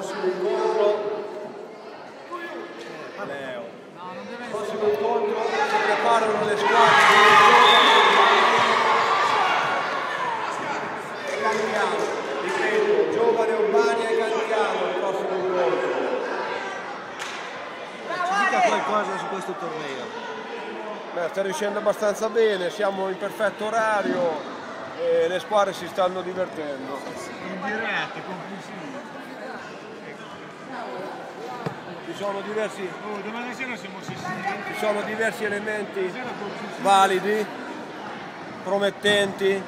Prossimo incontro. Leo. Prossimo incontro si preparano le squadre e Cantiano. Ripeto, Giovane Urbani e Cantiano il prossimo incontro. Ci dica qualcosa su questo torneo. Beh, sta riuscendo abbastanza bene, siamo in perfetto orario e le squadre si stanno divertendo. indiretti, compulsivi. Ci sono diversi, Oh, ci sono diversi elementi validi, promettenti,